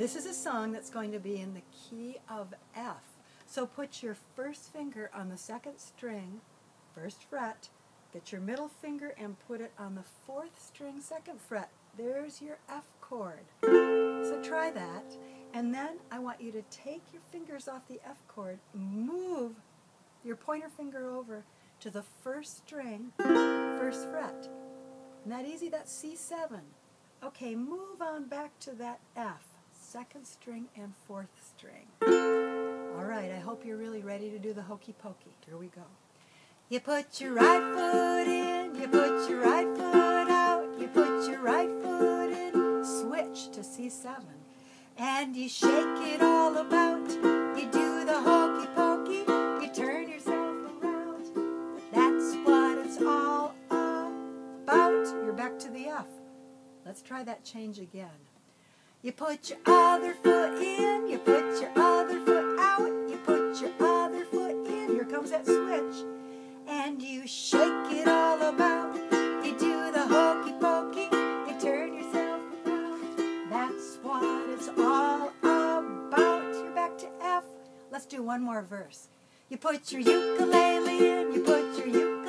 This is a song that's going to be in the key of F. So put your first finger on the second string, first fret, get your middle finger and put it on the fourth string, second fret. There's your F chord. So try that. And then I want you to take your fingers off the F chord, move your pointer finger over to the first string, first fret. Isn't that easy? That's C7. Okay, move on back to that F, second string and fourth string. All right, I hope you're really ready to do the hokey pokey. Here we go. You put your right foot in, you put your right foot out, you put your right foot in, switch to C7 and you shake it all about. You do the hokey pokey, you turn yourself around. That's what it's all about. You're back to the F. Let's try that change again. You put your other foot in, you put your other foot out, you put your other foot in. Here comes that switch. And you shake it all about. You do the hokey pokey, you turn yourself around. That's what it's all about. You're back to F. Let's do one more verse. You put your ukulele in, you put your ukulele